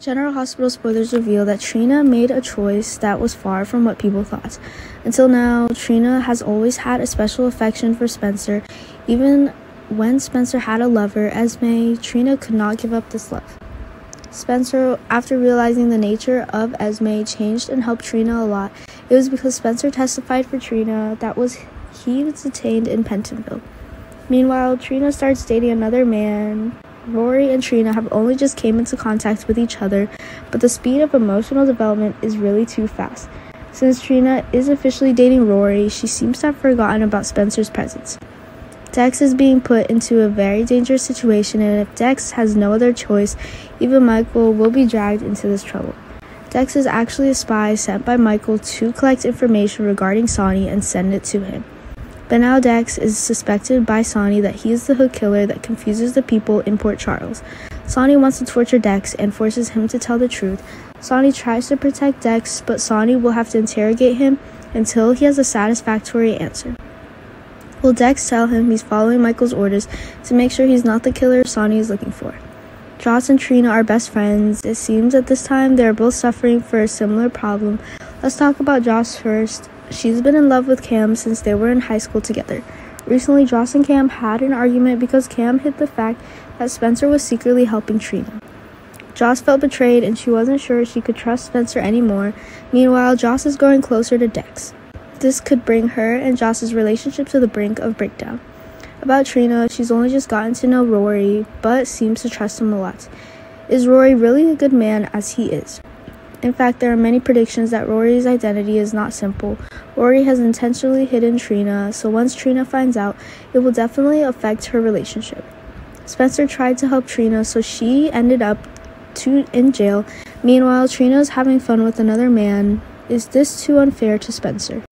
General Hospital spoilers reveal that Trina made a choice that was far from what people thought. Until now, Trina has always had a special affection for Spencer. Even when Spencer had a lover, Esme, Trina could not give up this love. Spencer, after realizing the nature of Esme, changed and helped Trina a lot. It was because Spencer testified for Trina that was he was detained in Pentonville. Meanwhile, Trina starts dating another man Rory and Trina have only just came into contact with each other, but the speed of emotional development is really too fast. Since Trina is officially dating Rory, she seems to have forgotten about Spencer's presence. Dex is being put into a very dangerous situation, and if Dex has no other choice, even Michael will be dragged into this trouble. Dex is actually a spy sent by Michael to collect information regarding Sonny and send it to him. But now Dex is suspected by Sonny that he is the hook killer that confuses the people in Port Charles. Sonny wants to torture Dex and forces him to tell the truth. Sonny tries to protect Dex, but Sonny will have to interrogate him until he has a satisfactory answer. Will Dex tell him he's following Michael's orders to make sure he's not the killer Sonny is looking for? Joss and Trina are best friends. It seems at this time they are both suffering for a similar problem. Let's talk about Joss first. She's been in love with Cam since they were in high school together. Recently, Joss and Cam had an argument because Cam hid the fact that Spencer was secretly helping Trina. Joss felt betrayed and she wasn't sure she could trust Spencer anymore. Meanwhile, Joss is growing closer to Dex. This could bring her and Joss's relationship to the brink of breakdown. About Trina, she's only just gotten to know Rory, but seems to trust him a lot. Is Rory really a good man as he is? In fact, there are many predictions that Rory's identity is not simple. Rory has intentionally hidden Trina, so once Trina finds out, it will definitely affect her relationship. Spencer tried to help Trina, so she ended up to, in jail. Meanwhile, Trina is having fun with another man. Is this too unfair to Spencer?